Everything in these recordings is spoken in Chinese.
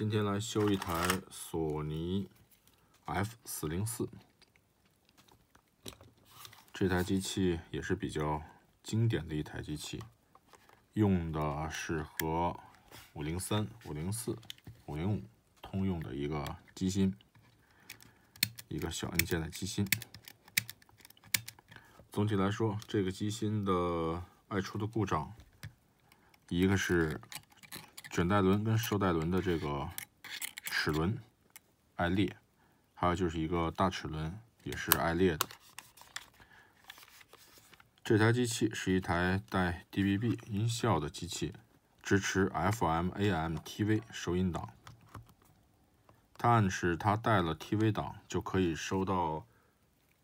今天来修一台索尼 F 四零四，这台机器也是比较经典的一台机器，用的是和五零三、五零四、五零五通用的一个机芯，一个小按键的机芯。总体来说，这个机芯的爱出的故障，一个是。卷带轮跟收带轮的这个齿轮爱裂，还有就是一个大齿轮也是爱裂的。这台机器是一台带 DBB 音效的机器，支持 FM、AM、TV 收音档。它是它带了 TV 档就可以收到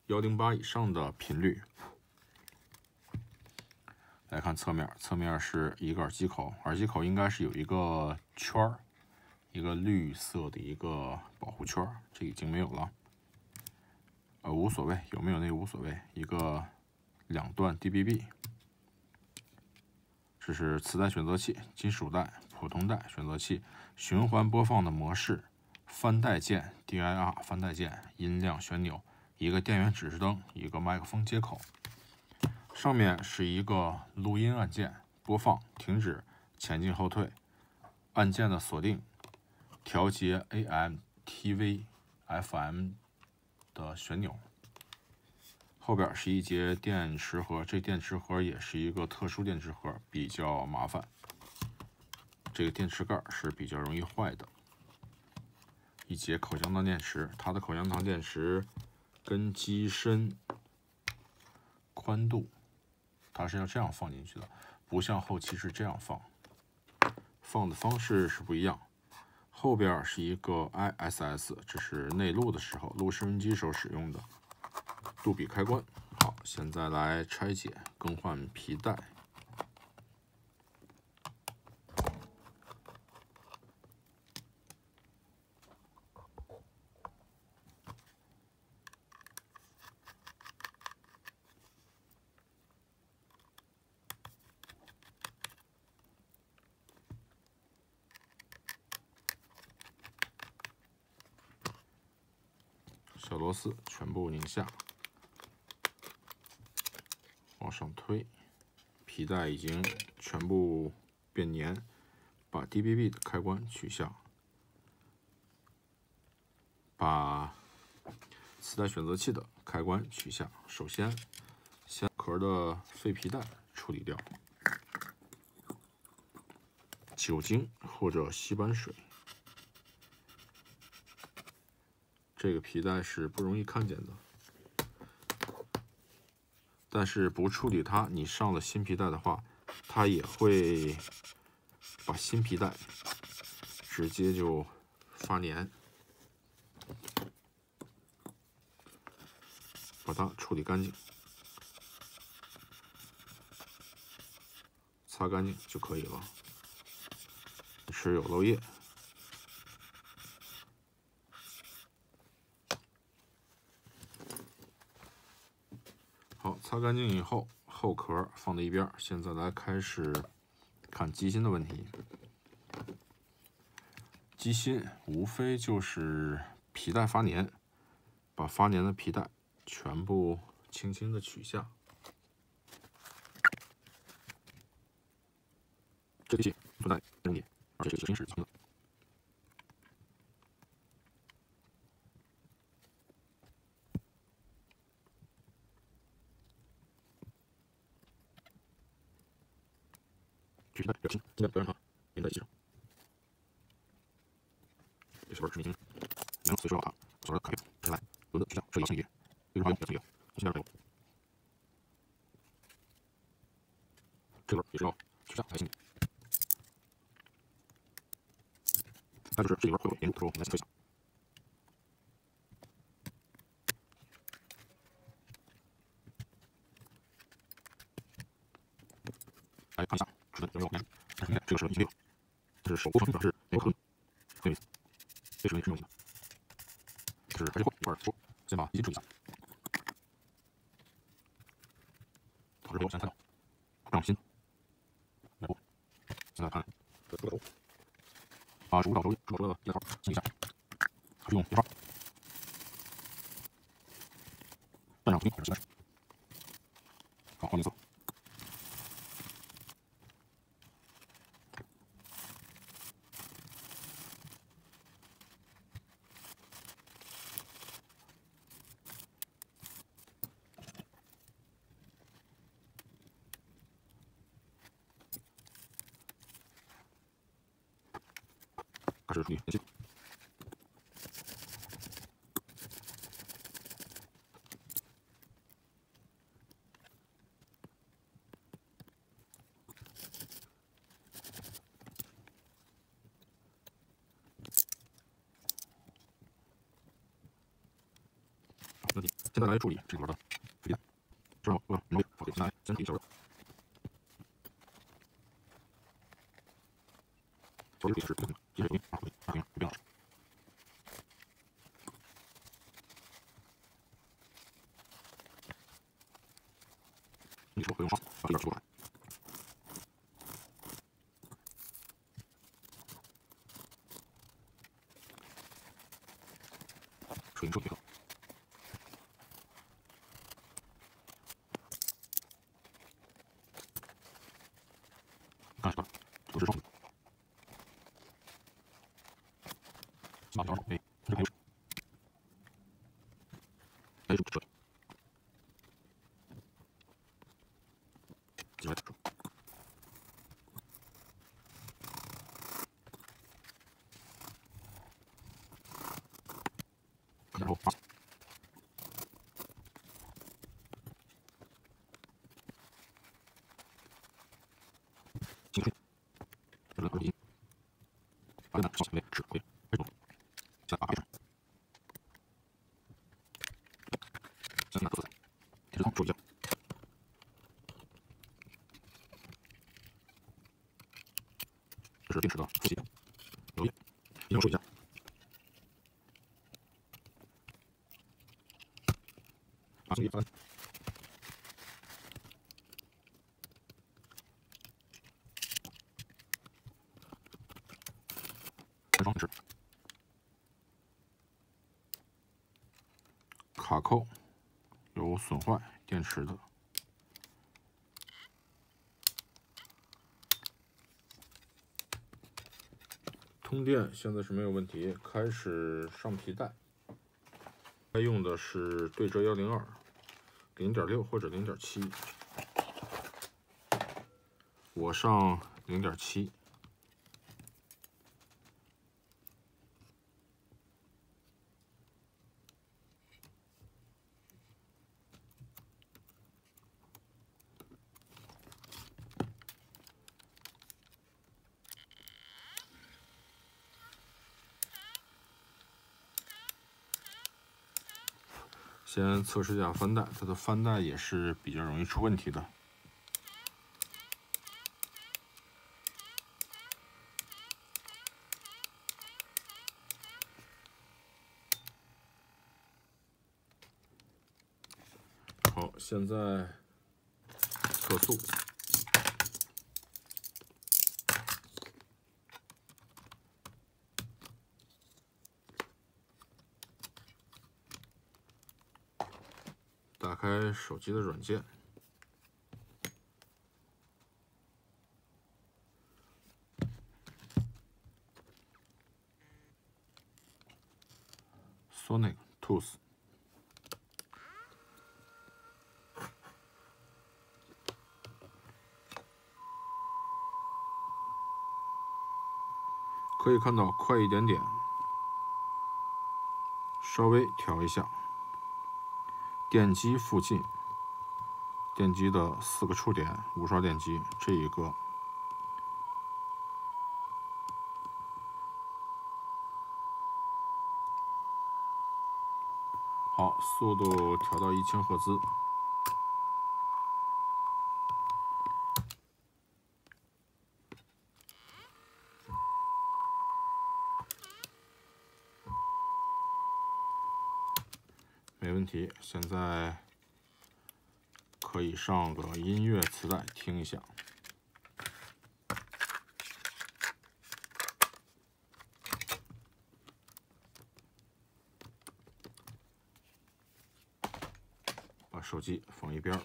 幺零八以上的频率。来看侧面，侧面是一个耳机口，耳机口应该是有一个圈儿，一个绿色的一个保护圈儿，这已经没有了。呃，无所谓，有没有那无所谓。一个两段 DBB，这是磁带选择器、金属带、普通带选择器、循环播放的模式、翻带键、DIR 翻带键、音量旋钮、一个电源指示灯、一个麦克风接口。上面是一个录音按键，播放、停止、前进、后退，按键的锁定，调节 AM、TV、FM 的旋钮。后边是一节电池盒，这电池盒也是一个特殊电池盒，比较麻烦。这个电池盖是比较容易坏的。一节口香糖电池，它的口香糖电池跟机身宽度。它是要这样放进去的，不像后期是这样放，放的方式是不一样。后边是一个 ISS，这是内录的时候录收音机时候使用的杜比开关。好，现在来拆解更换皮带。全部拧下，往上推，皮带已经全部变粘，把 DBB 的开关取下，把磁带选择器的开关取下。首先，先壳的废皮带处理掉，酒精或者吸板水。这个皮带是不容易看见的，但是不处理它，你上了新皮带的话，它也会把新皮带直接就发粘。把它处理干净，擦干净就可以了。是有漏液。擦干净以后，后壳放在一边。现在来开始看机芯的问题。机芯无非就是皮带发粘，把发粘的皮带全部轻轻的取下。这机器存在问题，而且机芯是新的。皮带表芯，尽量不要让它粘在机上。这小是已经粘了，随时把它左手开开拆来，轮子取下，设摇星仪，为什么用摇星仪？从前边还有，这轮也是要取下来星仪。再就是这里边会有粘住，的时候我们来测一下。来看一下。有没有粘？但是这个是一六，这是手部方面是没有可能，很有意思。这是没什么用的，是还是会一块粗，先把机芯处理一下。导致没有先看到，上心。来，现在看这个头，把把主导轴主导轴的接头清一下，还是用别号，站上重新开始显示。好，换颜色。开始处理联系。问题。现在来处理这里边的飞碟，之后呃，容易放进来，先提小热，小热也是不同的，接着容易二回二平不变老师。你说回用上，把这边取过来。水银处理后，看是吧？图纸双子，起码条哎，还有，还有这里，进来说，然后发。清水，这是合金，把它放前面，指挥，这种，下打上，先拿特色，铁质汤注意一下，这是电池的复习，留意，一定要注意一下。把这里翻。安装电池，卡扣有损坏电池的，通电现在是没有问题，开始上皮带。该用的是对折幺零二，零点六或者零点七，我上零点七。先测试一下翻带，它的翻带也是比较容易出问题的。好，现在测速。开手机的软件，Sonic Tools。可以看到快一点点，稍微调一下。电机附近，电机的四个触点，无刷电机这一个，好，速度调到一千赫兹，现在可以上个音乐磁带听一下，把手机放一边儿。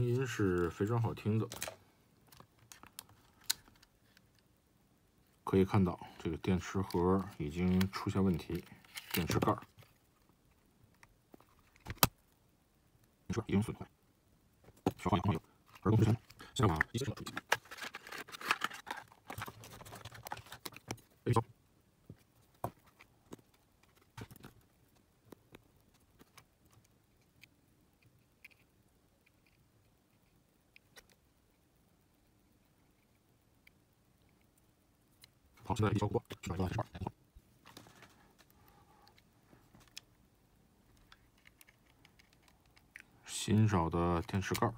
声音是非常好听的，可以看到这个电池盒已经出现问题，电池盖儿已经损坏，需要换油。而工之前，先把一些处理。好，现在一小锅，去把这个电池盖新找的电池盖儿。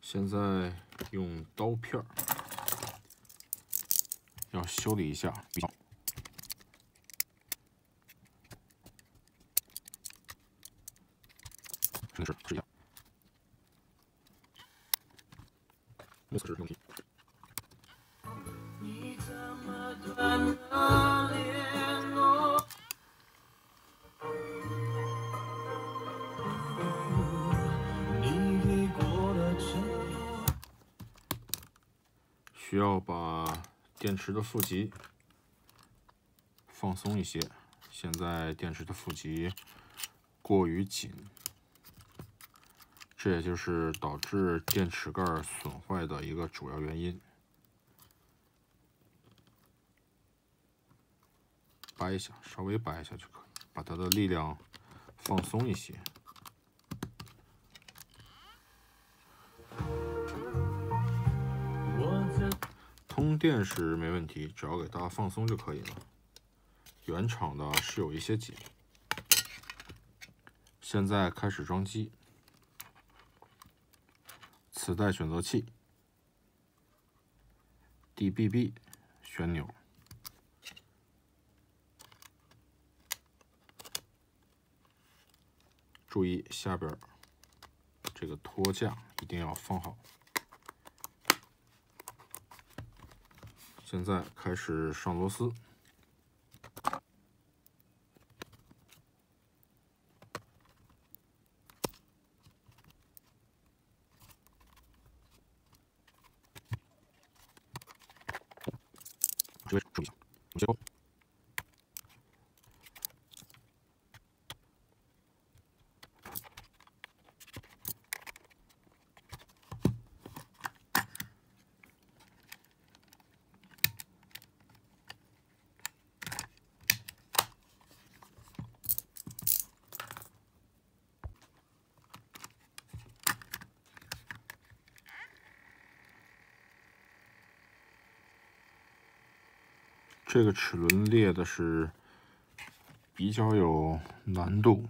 现在用刀片儿修理一下比较。真的是是一样，目测是没问题。需要把电池的负极放松一些。现在电池的负极过于紧，这也就是导致电池盖损坏的一个主要原因。掰一下，稍微掰一下就可以，把它的力量放松一些。电是没问题，只要给它放松就可以了。原厂的是有一些紧。现在开始装机，磁带选择器、DBB 旋钮，注意下边这个托架一定要放好。现在开始上螺丝。这边注意一下，有结构。这个齿轮裂的是比较有难度，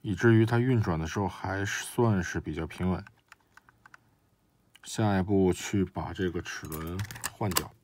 以至于它运转的时候还算是比较平稳。下一步去把这个齿轮换掉。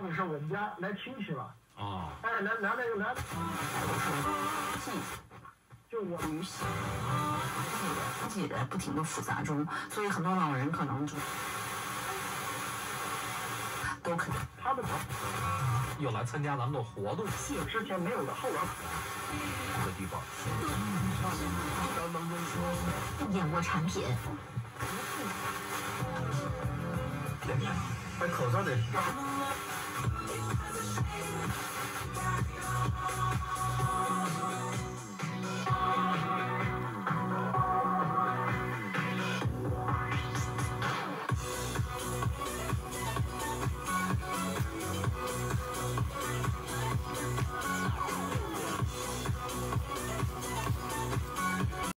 比是我们家来亲戚了，啊，哎，来来那个来，就我于写记得不停的复杂中，所以很多老人可能就都可能他们又来参加咱们的活动，之前没有的后来这个地方。验过产品。哎，口罩得 Thank you.